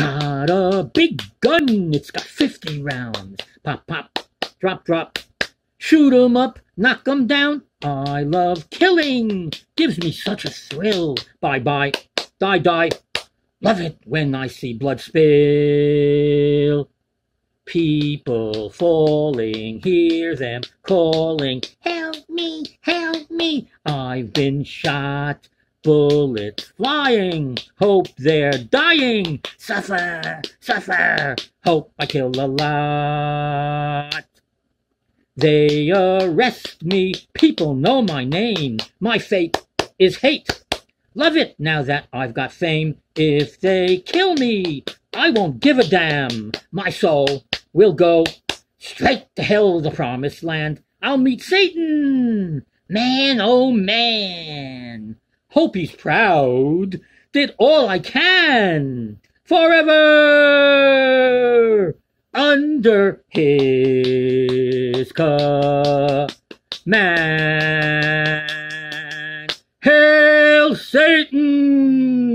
a big gun. It's got 50 rounds. Pop, pop, drop, drop. Shoot 'em up, knock 'em down. I love killing. Gives me such a thrill. Bye, bye. Die, die. Love it when I see blood spill. People falling, hear them calling, Help me, help me, I've been shot. Bullets flying, hope they're dying. Suffer, suffer, hope I kill a lot. They arrest me, people know my name. My fate is hate. Love it now that I've got fame. If they kill me, I won't give a damn. My soul will go straight to hell, the promised land. I'll meet Satan. Man, oh man. Hope he's proud. Did all I can. Forever under his command. Hail Satan!